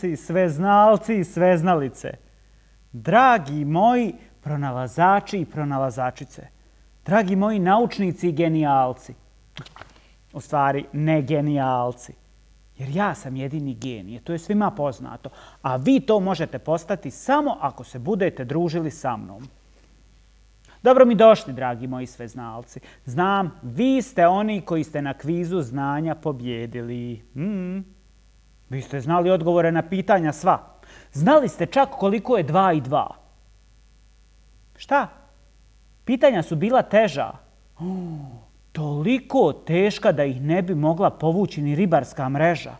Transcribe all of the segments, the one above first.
O, znalci, sveznalci i sveznalice. Dragi moji pronalazači i pronalazačice. Dragi moji naučnici i genijalci. U stvari, ne genijalci. Jer ja sam jedini genije, to je svima poznato. A vi to možete postati samo ako se budete družili sa mnom. Dobro mi došli, dragi moji sveznalci. Znam, vi ste oni koji ste na kvizu znanja pobjedili. Mm. Vi ste znali odgovore na pitanja sva. Znali ste čak koliko je dva i dva. Šta? Pitanja su bila teža. Oh, toliko teška da ih ne bi mogla povući ni ribarska mreža.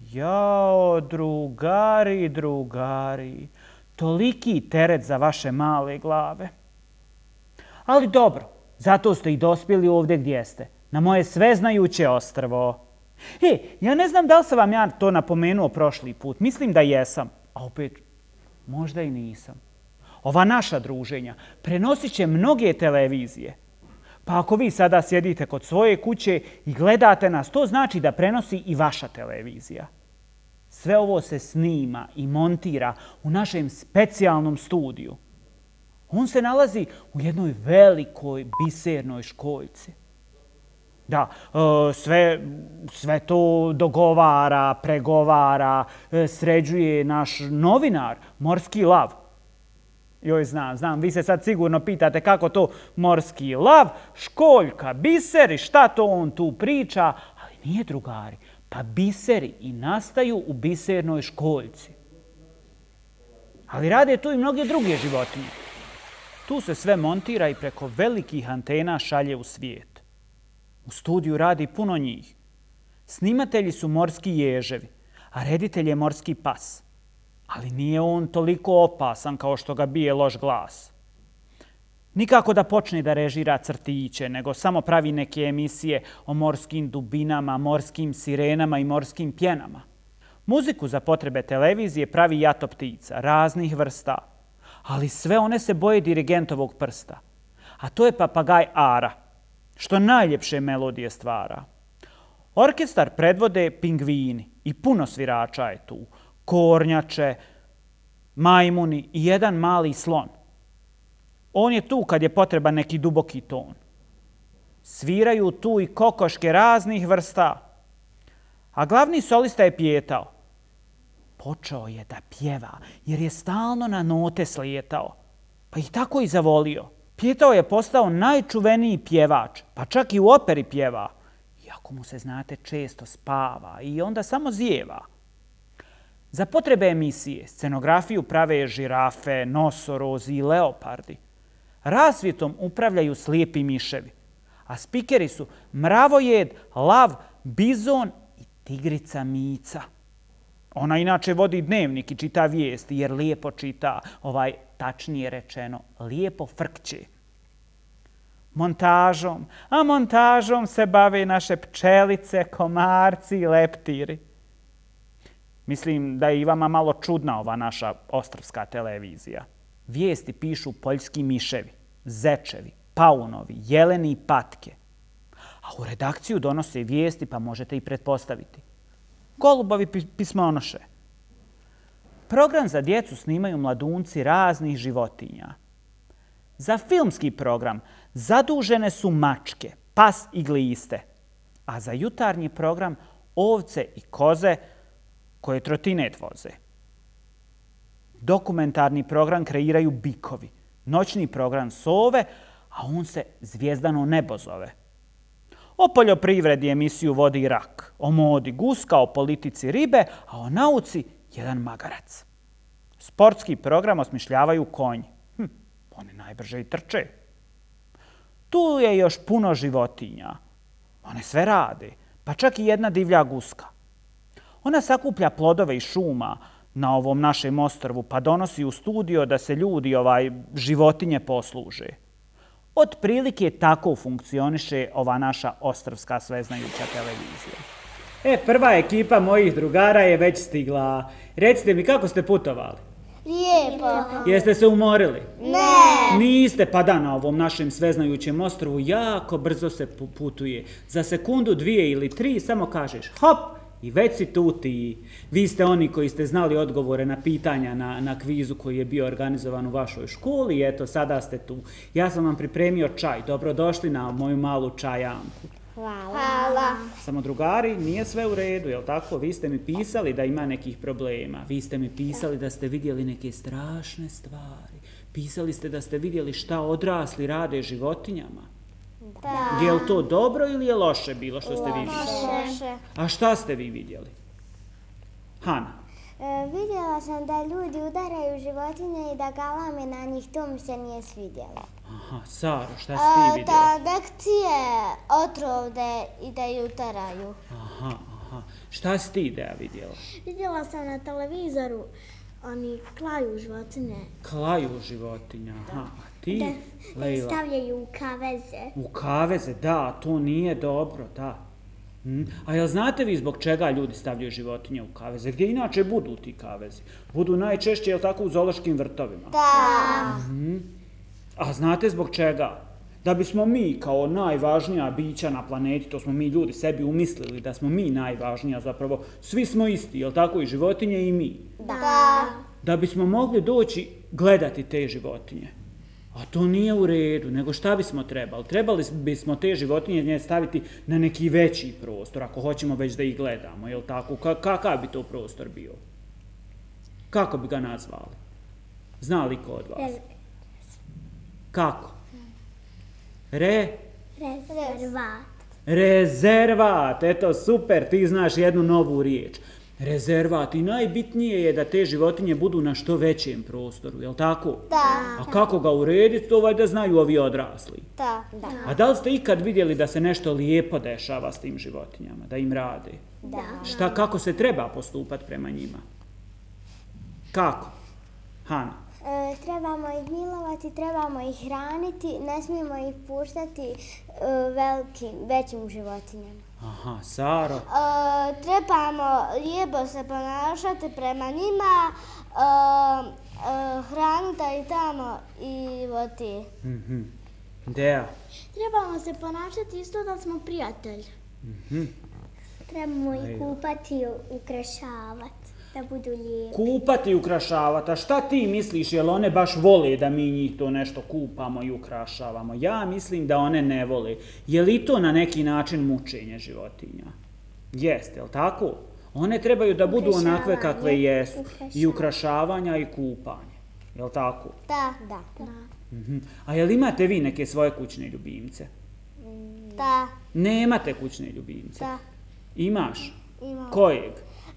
Jao, drugari, drugari, toliki teret za vaše male glave. Ali dobro, zato ste i dospjeli ovdje gdje ste, na moje sveznajuće ostrvo. He, ja ne znam da li sam vam ja to napomenuo prošli put. Mislim da jesam. A opet, možda i nisam. Ova naša druženja prenosit će mnoge televizije. Pa ako vi sada sjedite kod svoje kuće i gledate nas, to znači da prenosi i vaša televizija. Sve ovo se snima i montira u našem specijalnom studiju. On se nalazi u jednoj velikoj bisernoj školjci. Da, e, sve, sve to dogovara, pregovara, e, sređuje naš novinar, Morski lav. Joj, znam, znam, vi se sad sigurno pitate kako to Morski lav, školjka, biseri, šta to on tu priča, ali nije drugari. Pa biseri i nastaju u bisernoj školjci. Ali rade tu i mnoge druge životinje. Tu se sve montira i preko velikih antena šalje u svijet. U studiju radi puno njih. Snimatelji su morski ježevi, a reditelj je morski pas. Ali nije on toliko opasan kao što ga bije loš glas. Nikako da počne da režira crtiće, nego samo pravi neke emisije o morskim dubinama, morskim sirenama i morskim pjenama. Muziku za potrebe televizije pravi jato ptica, raznih vrsta, ali sve one se boje dirigentovog prsta. A to je papagaj Ara, što najljepše melodije stvara. Orkestar predvode pingvini i puno svirača je tu. Kornjače, majmuni i jedan mali slon. On je tu kad je potreba neki duboki ton. Sviraju tu i kokoške raznih vrsta. A glavni solista je pjetao počeo je da pjeva, jer je stalno na note slijetao. Pa ih tako i zavolio. Pjetao je postao najčuveniji pjevač, pa čak i u operi pjeva. Iako mu se, znate, često spava i onda samo zijeva. Za potrebe emisije scenografiju prave žirafe, nosorozi i leopardi. Rasvjetom upravljaju slijepi miševi, a spikeri su mravojed, lav, bizon i tigrica mica. Ona inače vodi dnevnik i čita vijesti jer lijepo čita, ovaj tačnije rečeno, lijepo frkće. Montažom, a montažom se bave naše pčelice, komarci i leptiri. Mislim da je i vama malo čudna ova naša ostrovska televizija. Vijesti pišu poljski miševi, zečevi, paunovi, jeleni i patke. A u redakciju donose vijesti pa možete i pretpostaviti golubovi pismonoše. Program za djecu snimaju mladunci raznih životinja. Za filmski program zadužene su mačke, pas i gliste, a za jutarnji program ovce i koze koje trotinet voze. Dokumentarni program kreiraju bikovi, noćni program sove, a on se zvijezdano nebo zove. O poljoprivredi emisiju vodi rak, o modi guska, o politici ribe, a o nauci jedan magarac. Sportski program osmišljavaju konji. Hm, one najbrže i trče. Tu je još puno životinja. One sve rade, pa čak i jedna divlja guska. Ona sakuplja plodove i šuma na ovom našem ostrvu, pa donosi u studio da se ljudi ovaj životinje posluže. Otprilike tako funkcioniše ova naša ostrvska sveznajuća televizija. E, prva ekipa mojih drugara je već stigla. Recite mi, kako ste putovali? Lijepo. Jeste se umorili? Ne. Niste, pa da, na ovom našem sveznajućem ostrovu jako brzo se pu- putuje. Za sekundu, dvije ili tri samo kažeš hop i već si tu ti. Vi ste oni koji ste znali odgovore na pitanja na, na kvizu koji je bio organizovan u vašoj školi i eto, sada ste tu. Ja sam vam pripremio čaj. Dobrodošli na moju malu čajanku. Hvala. Samo drugari, nije sve u redu, jel tako? Vi ste mi pisali da ima nekih problema. Vi ste mi pisali da ste vidjeli neke strašne stvari. Pisali ste da ste vidjeli šta odrasli rade životinjama. Da. Je li to dobro ili je loše bilo što ste vi vidjeli? Loše. A šta ste vi vidjeli? Hana, E, vidjela sam da ljudi udaraju životinje i da galame na njih, to mi se nije svidjelo. Aha, Saro, šta si ti vidjela? da lekcije otrovde i da ju udaraju. Aha, aha. Šta si ti ideja vidjela? Vidjela sam na televizoru, oni klaju životinje. Klaju životinja, aha. A ti, Lejla? stavljaju u kaveze. U kaveze, da, to nije dobro, da. Mm. A jel znate vi zbog čega ljudi stavljaju životinje u kaveze? Gdje inače budu ti kavezi? Budu najčešće, jel tako, u zološkim vrtovima? Da. A znate zbog čega? Da bismo mi kao najvažnija bića na planeti, to smo mi ljudi sebi umislili da smo mi najvažnija zapravo, svi smo isti, jel tako, i životinje i mi. Da. Da bismo mogli doći gledati te životinje. A to nije u redu, nego šta bismo trebali? Trebali bismo te životinje nje staviti na neki veći prostor, ako hoćemo već da ih gledamo, jel tako? Ka kakav bi to prostor bio? Kako bi ga nazvali? Zna li ko od vas? Kako? Re? Rezervat. Rezervat, eto super, ti znaš jednu novu riječ. Rezervat i najbitnije je da te životinje budu na što većem prostoru, jel tako? Da. A kako ga urediti, to valjda znaju ovi odrasli. Da. Da. A da li ste ikad vidjeli da se nešto lijepo dešava s tim životinjama, da im rade? Da. Šta, kako se treba postupati prema njima? Kako? Hana? E, trebamo ih milovati, trebamo ih hraniti, ne smijemo ih puštati e, velikim, većim životinjama. Aha, Saro? E, trebamo lijepo se ponašati prema njima, e, e, hraniti ih tamo i voti. Mhm. Dea? Trebamo se ponašati isto da smo prijatelji. Trebamo Ajde. ih kupati i ukrašavati, da budu lijepi. Kupati i ukrašavati, a šta ti misliš, jel one baš vole da mi njih to nešto kupamo i ukrašavamo? Ja mislim da one ne vole. Je li to na neki način mučenje životinja? Jeste, jel tako? One trebaju da budu onakve kakve jesu. I ukrašavanja i kupanje. Jel tako? Da. Da. Mhm. A jel imate vi neke svoje kućne ljubimce? Da. Nemate kućne ljubimce? Da. Imaš? Imamo. Kojeg?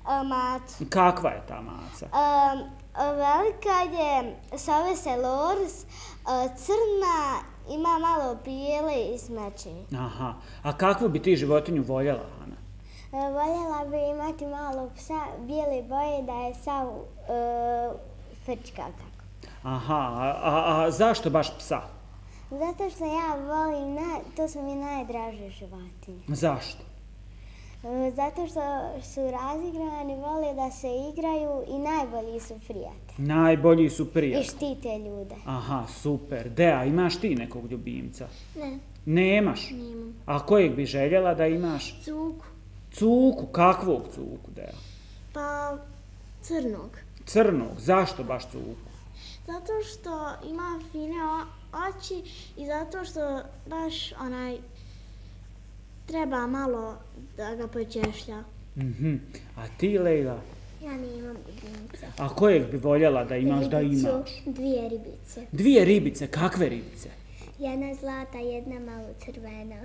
E, macu. Kakva je ta maca? Um, velika je, zove se Loris, uh, crna, ima malo bijele i smeće. Aha. A kakvu bi ti životinju voljela, Ana? Uh, voljela bi imati malo psa bijele boje da je sav uh, frčka tako. Aha, a, a, a zašto baš psa? Zato što ja volim, na, to su mi najdraže životinje. Zašto? Uh, zato što su razigrani, vole da se igraju i najbolji su prijatelji. Najbolji su I prijatelji. štite ljude. Aha, super. Dea, imaš ti nekog ljubimca? Ne, Nemaš? nemam. A kojeg bi željela da imaš? Cuku. Cuku, kakvog cuku, Dea? Pa crnog. Crnog, zašto baš cuku? Zato što ima fine oči i zato što baš onaj treba malo da ga počešlja. Mhm. A ti, Lejla? Ja nemam ljubimca. A kojeg bi voljela da imaš da Ribicu, imaš? Dvije ribice. Dvije ribice, kakve ribice? Jedna zlata, jedna malo crvena.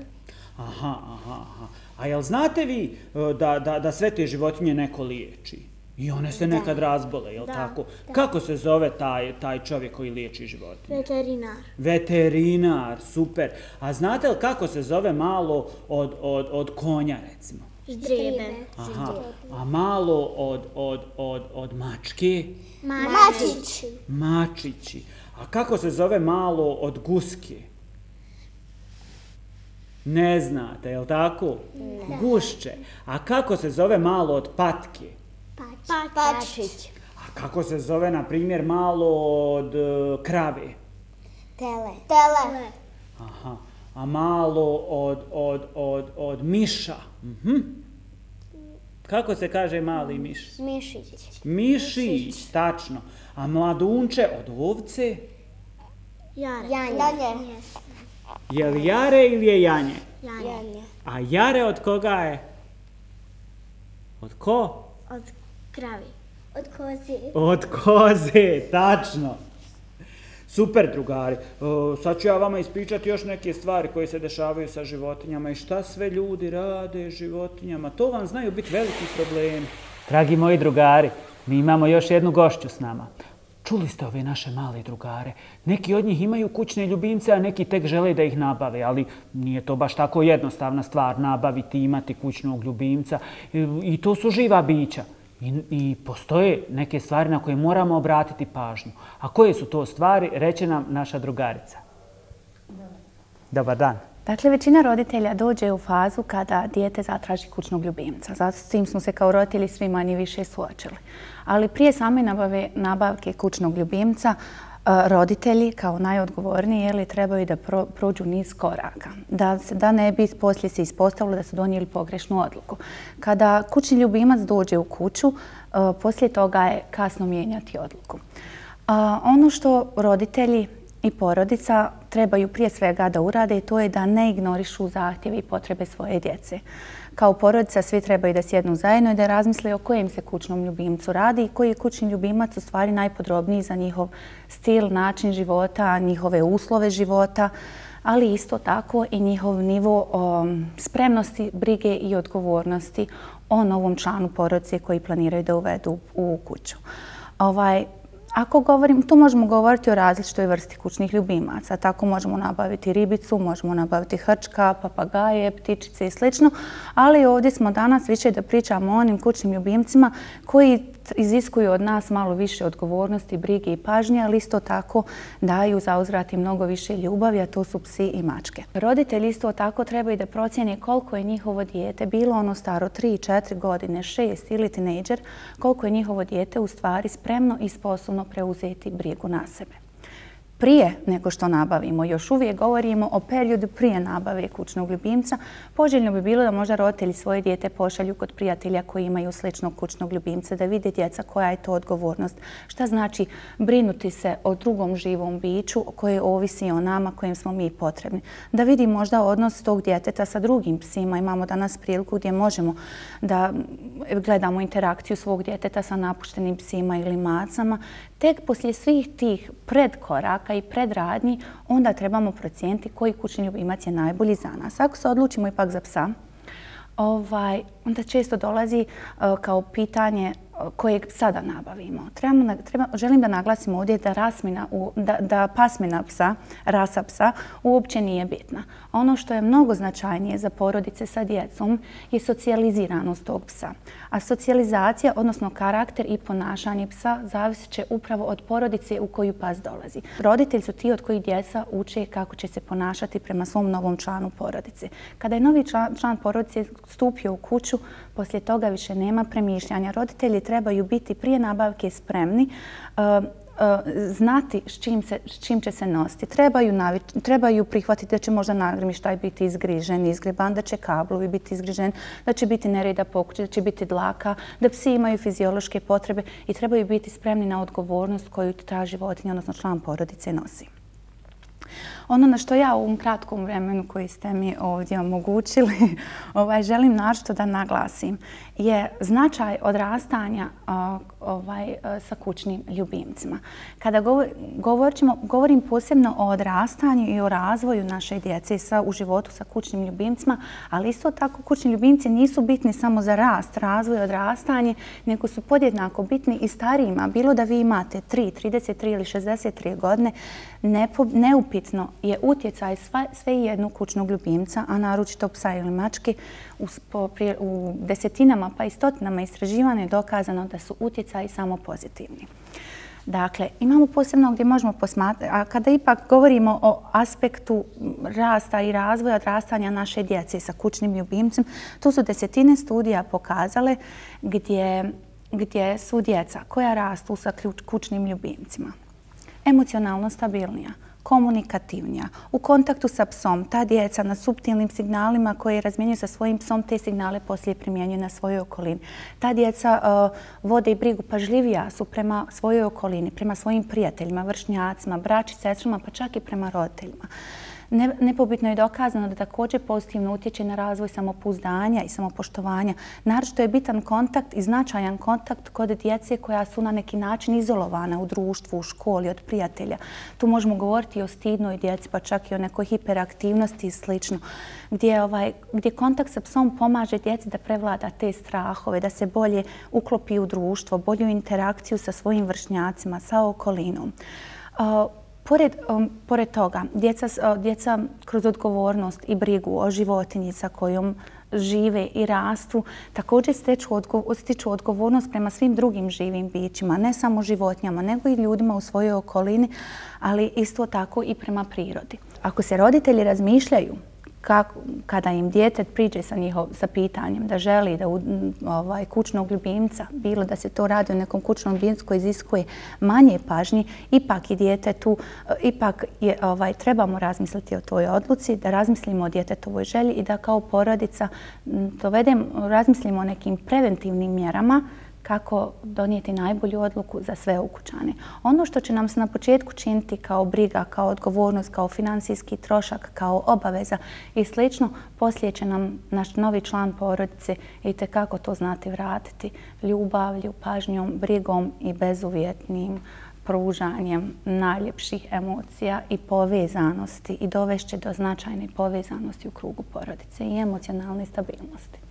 Aha, aha, aha. A jel znate vi e, da, da, da sve te životinje neko liječi? I one se nekad razbole, jel Da, tako? Kako se zove taj, taj čovjek koji liječi životinje? Veterinar. Veterinar, super. A znate li kako se zove malo od, od, od konja, recimo? Ždrebe. Aha. A malo od, od, od, od mačke? Mačić. Mačići. A kako se zove malo od guske? Ne znate, jel tako? Gušće. A kako se zove malo od patke? Pač. Pa, Pačić. A kako se zove, na primjer, malo od e, krave? Tele. Tele. Aha. A malo od, od, od, od miša? Mhm. Kako se kaže mali miš? Mišić. Mišić, tačno. A mladunče od ovce? Jare. Janje. Janje. Je li jare ili je janje? Janje. Janje. A jare od koga je? Od ko? Od kravi. Od kozi. Od koze, tačno. Super, drugari. O, sad ću ja vama ispričati još neke stvari koje se dešavaju sa životinjama i šta sve ljudi rade životinjama. To vam znaju biti veliki problemi. Dragi moji drugari, mi imamo još jednu gošću s nama. Čuli ste ove naše male drugare. Neki od njih imaju kućne ljubimce, a neki tek žele da ih nabave, ali nije to baš tako jednostavna stvar nabaviti, imati kućnog ljubimca. I to su živa bića. I, I postoje neke stvari na koje moramo obratiti pažnju. A koje su to stvari, reće nam naša drugarica. Dobar dan. Dakle, većina roditelja dođe u fazu kada dijete zatraži kućnog ljubimca. Zato s tim smo se kao roditelji svi manje više suočili. Ali prije same nabave, nabavke kućnog ljubimca, roditelji kao najodgovorniji jeli, trebaju da pro, prođu niz koraka. Da, se, da ne bi poslije se ispostavilo da su donijeli pogrešnu odluku. Kada kućni ljubimac dođe u kuću, poslije toga je kasno mijenjati odluku. A, ono što roditelji i porodica trebaju prije svega da urade to je da ne ignorišu zahtjeve i potrebe svoje djece. Kao porodica svi trebaju da sjednu zajedno i da razmisle o kojem se kućnom ljubimcu radi i koji je kućni ljubimac u stvari najpodrobniji za njihov stil, način života, njihove uslove života, ali isto tako i njihov nivo um, spremnosti, brige i odgovornosti o novom članu porodice koji planiraju da uvedu u kuću. Ovaj, Ako govorim, tu možemo govoriti o različitoj vrsti kućnih ljubimaca. Tako možemo nabaviti ribicu, možemo nabaviti hrčka, papagaje, ptičice i sl. Ali ovdje smo danas više da pričamo o onim kućnim ljubimcima koji iziskuju od nas malo više odgovornosti, brige i pažnje, ali isto tako daju za uzvrati mnogo više ljubavi, a to su psi i mačke. Roditelji isto tako trebaju da procijene koliko je njihovo dijete, bilo ono staro 3, 4 godine, 6 ili tinejdžer, koliko je njihovo dijete u stvari spremno i sposobno preuzeti brigu na sebe prije nego što nabavimo. Još uvijek govorimo o periodu prije nabave kućnog ljubimca. Poželjno bi bilo da možda roditelji svoje dijete pošalju kod prijatelja koji imaju sličnog kućnog ljubimca, da vide djeca koja je to odgovornost. Šta znači brinuti se o drugom živom biću koje ovisi o nama kojim smo mi potrebni. Da vidi možda odnos tog djeteta sa drugim psima. Imamo danas priliku gdje možemo da gledamo interakciju svog djeteta sa napuštenim psima ili macama tek poslije svih tih predkoraka i predradnji onda trebamo procijeniti koji kućni ljubimac je najbolji za nas. Ako se odlučimo ipak za psa, ovaj, onda često dolazi uh, kao pitanje kojeg sada nabavimo. Trebamo, treba, želim da naglasim ovdje da, rasmina, da, da pasmina psa, rasa psa, uopće nije bitna. Ono što je mnogo značajnije za porodice sa djecom je socijaliziranost tog psa. A socijalizacija, odnosno karakter i ponašanje psa, zavisit će upravo od porodice u koju pas dolazi. Roditelji su ti od kojih djeca uče kako će se ponašati prema svom novom članu porodice. Kada je novi član, član porodice stupio u kuću, poslije toga više nema premišljanja. Roditelji trebaju biti prije nabavke spremni e, e, znati s čim, se, s čim će se nositi. Trebaju, navič, trebaju prihvatiti da će možda nagrmištaj biti izgrižen, izgriban, da će kablovi biti izgrižen, da će biti nereda pokuće, da će biti dlaka, da psi imaju fiziološke potrebe i trebaju biti spremni na odgovornost koju ta životinja, odnosno član porodice, nosi. Ono na što ja u ovom kratkom vremenu koji ste mi ovdje omogućili ovaj, želim našto da naglasim je značaj odrastanja ovaj, sa kućnim ljubimcima. Kada govorimo, govorim posebno o odrastanju i o razvoju naše djece sa, u životu sa kućnim ljubimcima, ali isto tako kućni ljubimci nisu bitni samo za rast, razvoj, odrastanje, nego su podjednako bitni i starijima. Bilo da vi imate 3, 33 ili 63 godine, neupitno je utjecaj sve jednu kućnog ljubimca, a naročito psa ili mačke, u, u desetinama pa i stotinama istraživanja je dokazano da su utjecaji samo pozitivni. Dakle, imamo posebno gdje možemo posmatrati, a kada ipak govorimo o aspektu rasta i razvoja odrastanja naše djece sa kućnim ljubimcem, tu su desetine studija pokazale gdje gdje su djeca koja rastu sa kućnim ljubimcima emocionalno stabilnija, komunikativnija, u kontaktu sa psom, ta djeca na subtilnim signalima koje razmjenjuju sa svojim psom, te signale poslije primjenjuju na svojoj okolini. Ta djeca uh, vode i brigu pažljivija su prema svojoj okolini, prema svojim prijateljima, vršnjacima, braći, sestrama, pa čak i prema roditeljima. Nepobitno je dokazano da također pozitivno utječe na razvoj samopouzdanja i samopoštovanja. Naravno je bitan kontakt i značajan kontakt kod djece koja su na neki način izolovana u društvu, u školi, od prijatelja. Tu možemo govoriti o stidnoj djeci, pa čak i o nekoj hiperaktivnosti i sl. Gdje, ovaj, gdje kontakt sa psom pomaže djeci da prevlada te strahove, da se bolje uklopi u društvo, bolju interakciju sa svojim vršnjacima, sa okolinom. Pored, um, pored toga, djeca, djeca kroz odgovornost i brigu o životinji sa kojom žive i rastu, također steču, odgo stiču odgovornost prema svim drugim živim bićima, ne samo životinjama, nego i ljudima u svojoj okolini, ali isto tako i prema prirodi. Ako se roditelji razmišljaju kako, kada im djetet priđe sa, njihov, sa pitanjem da želi da u, ovaj, kućnog ljubimca, bilo da se to radi o nekom kućnom ljubimcu koji iziskuje manje pažnje, ipak i djetetu, e, ipak je, ovaj, trebamo razmisliti o toj odluci, da razmislimo o djetetovoj želji i da kao porodica dovedem, razmislimo o nekim preventivnim mjerama kako donijeti najbolju odluku za sve ukućane. Ono što će nam se na početku činiti kao briga, kao odgovornost, kao finansijski trošak, kao obaveza i sl. poslije će nam naš novi član porodice i kako to znati vratiti ljubavlju, pažnjom, brigom i bezuvjetnim pružanjem najljepših emocija i povezanosti i dovešće do značajne povezanosti u krugu porodice i emocionalne stabilnosti.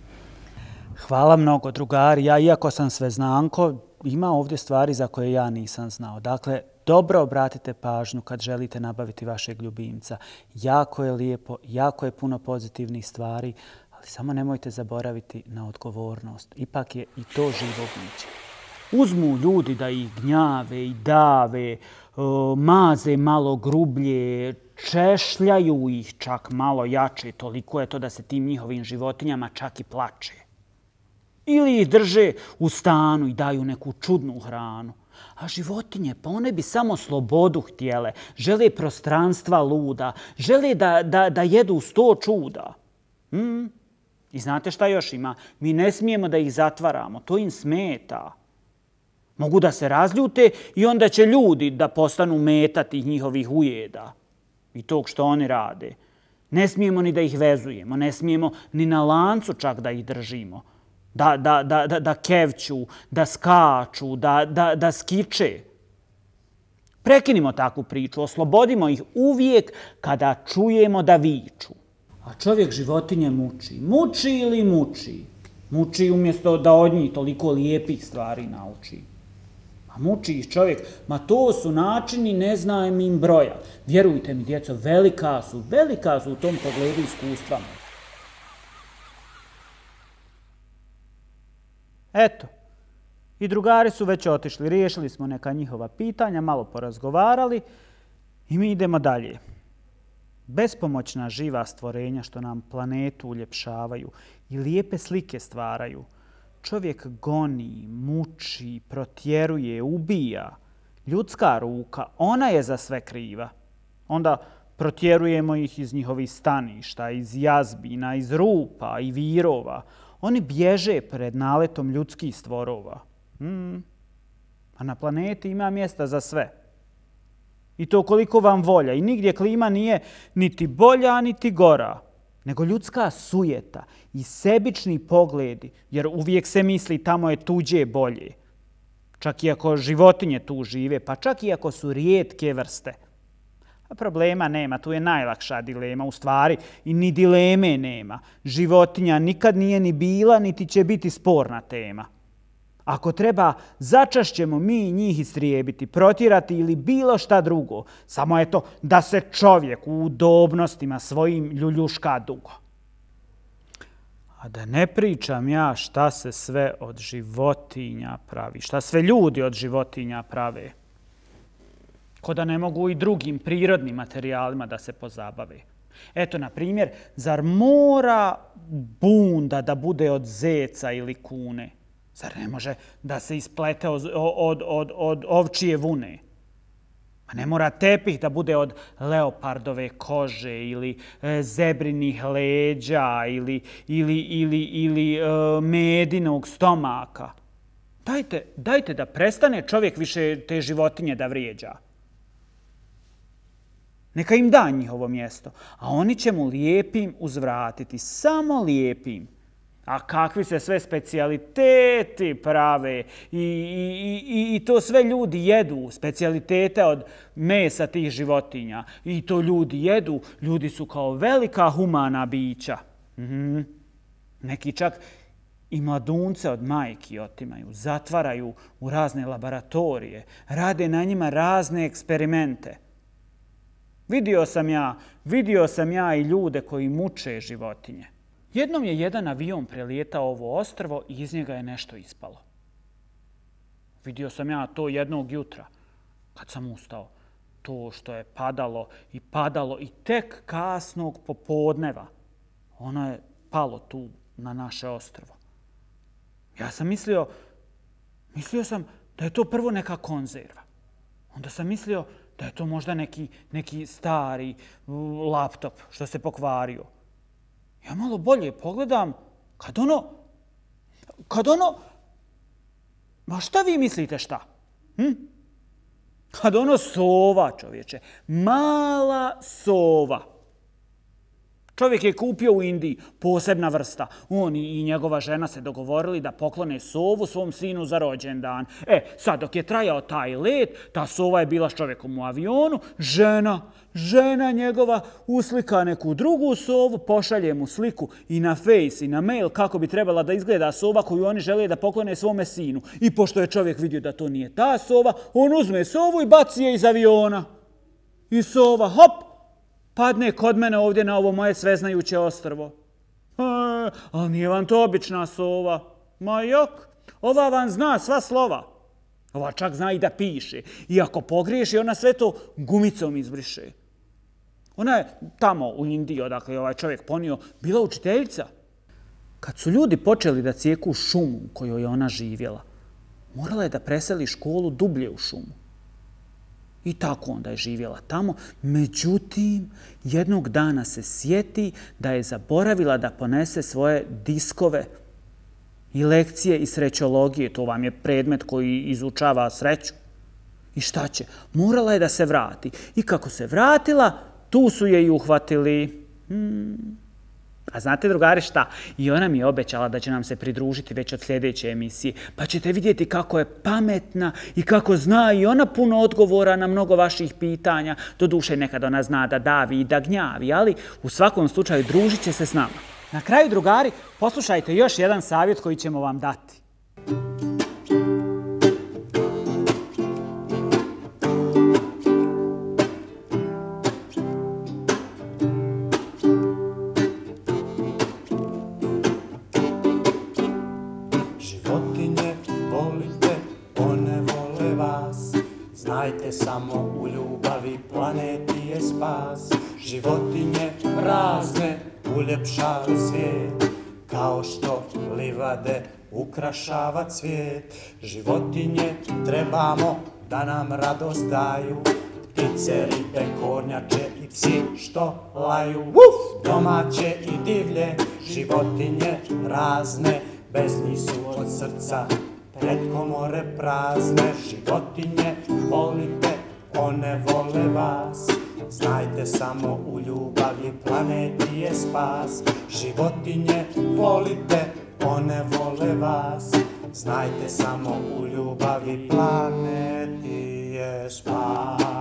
Hvala mnogo, drugari. Ja, iako sam sve znanko, ima ovdje stvari za koje ja nisam znao. Dakle, dobro obratite pažnju kad želite nabaviti vašeg ljubimca. Jako je lijepo, jako je puno pozitivnih stvari, ali samo nemojte zaboraviti na odgovornost. Ipak je i to živo biće. Uzmu ljudi da ih gnjave i dave, e, maze malo grublje, češljaju ih čak malo jače. Toliko je to da se tim njihovim životinjama čak i plače. Ili ih drže u stanu i daju neku čudnu hranu. A životinje, pa one bi samo slobodu htjele, žele prostranstva luda, žele da, da, da jedu sto čuda. Hmm? I znate šta još ima? Mi ne smijemo da ih zatvaramo, to im smeta. Mogu da se razljute i onda će ljudi da postanu metati njihovih ujeda i tog što oni rade. Ne smijemo ni da ih vezujemo, ne smijemo ni na lancu čak da ih držimo da, da, da, da, da kevću, da skaču, da, da, da skiče. Prekinimo takvu priču, oslobodimo ih uvijek kada čujemo da viču. A čovjek životinje muči. Muči ili muči? Muči umjesto da od njih toliko lijepih stvari nauči. A muči ih čovjek. Ma to su načini, ne znajem im broja. Vjerujte mi, djeco, velika su, velika su u tom pogledu iskustvama. Eto, i drugari su već otišli, riješili smo neka njihova pitanja, malo porazgovarali i mi idemo dalje. Bespomoćna živa stvorenja što nam planetu uljepšavaju i lijepe slike stvaraju. Čovjek goni, muči, protjeruje, ubija. Ljudska ruka, ona je za sve kriva. Onda protjerujemo ih iz njihovih staništa, iz jazbina, iz rupa i virova. Oni bježe pred naletom ljudskih stvorova. Mm. A na planeti ima mjesta za sve. I to koliko vam volja. I nigdje klima nije niti bolja, niti gora. Nego ljudska sujeta i sebični pogledi. Jer uvijek se misli tamo je tuđe bolje. Čak i ako životinje tu žive, pa čak i ako su rijetke vrste. Problema nema, tu je najlakša dilema. U stvari, i ni dileme nema. Životinja nikad nije ni bila, niti će biti sporna tema. Ako treba, začašćemo mi njih istrijebiti, protirati ili bilo šta drugo. Samo je to da se čovjek u udobnostima svojim ljuljuška dugo. A da ne pričam ja šta se sve od životinja pravi, šta sve ljudi od životinja prave ko da ne mogu i drugim prirodnim materijalima da se pozabave. Eto, na primjer, zar mora bunda da bude od zeca ili kune? Zar ne može da se isplete od, od, od, od ovčije vune? Ma ne mora tepih da bude od leopardove kože ili e, zebrinih leđa ili, ili, ili, ili e, medinog stomaka. Dajte, dajte da prestane čovjek više te životinje da vrijeđa. Neka im da njihovo mjesto, a oni će mu lijepim uzvratiti, samo lijepim. A kakvi se sve specijaliteti prave i, i, i, i to sve ljudi jedu, specijalitete od mesa tih životinja. I to ljudi jedu, ljudi su kao velika humana bića. Mhm. Neki čak i mladunce od majki otimaju, zatvaraju u razne laboratorije, rade na njima razne eksperimente. Vidio sam ja, vidio sam ja i ljude koji muče životinje. Jednom je jedan avion prelijetao ovo ostrvo i iz njega je nešto ispalo. Vidio sam ja to jednog jutra, kad sam ustao. To što je padalo i padalo i tek kasnog popodneva, ono je palo tu na naše ostrvo. Ja sam mislio, mislio sam da je to prvo neka konzerva. Onda sam mislio da je to možda neki, neki stari laptop što se pokvario. Ja malo bolje pogledam, kad ono, kad ono, ma šta vi mislite šta? Hm? Kad ono sova, čovječe, mala sova. Čovjek je kupio u Indiji posebna vrsta. On i njegova žena se dogovorili da poklone sovu svom sinu za rođendan. E, sad dok je trajao taj let, ta sova je bila s čovjekom u avionu, žena, žena njegova uslika neku drugu sovu, pošalje mu sliku i na face i na mail kako bi trebala da izgleda sova koju oni žele da poklone svome sinu. I pošto je čovjek vidio da to nije ta sova, on uzme sovu i baci je iz aviona. I sova, hop, padne kod mene ovdje na ovo moje sveznajuće ostrvo. E, ali nije vam to obična sova. Ma jok, ova vam zna sva slova. Ova čak zna i da piše. I ako pogriješi, ona sve to gumicom izbriše. Ona je tamo u Indiji, odakle je ovaj čovjek ponio, bila učiteljica. Kad su ljudi počeli da cijeku šumu u kojoj je ona živjela, morala je da preseli školu dublje u šumu. I tako onda je živjela tamo. Međutim, jednog dana se sjeti da je zaboravila da ponese svoje diskove i lekcije iz srećologije. To vam je predmet koji izučava sreću. I šta će? Morala je da se vrati. I kako se vratila, tu su je i uhvatili. Hmm. A znate, drugari, šta? I ona mi je obećala da će nam se pridružiti već od sljedeće emisije. Pa ćete vidjeti kako je pametna i kako zna i ona puno odgovora na mnogo vaših pitanja. Do duše nekad ona zna da davi i da gnjavi, ali u svakom slučaju družit će se s nama. Na kraju, drugari, poslušajte još jedan savjet koji ćemo vam dati. Ukrašava cvijet životinje trebamo da nam radost daju. Ptice, ribe, kornjače i psi što laju. Uf! domaće i divlje životinje razne bez njih su od srca pred komore prazne. Životinje volite one vole vas. Znajte samo u ljubavi planeti je spas. Životinje volite, one vole vas Znajte samo u ljubavi planeti je spas.